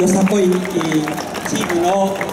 よさこいチームの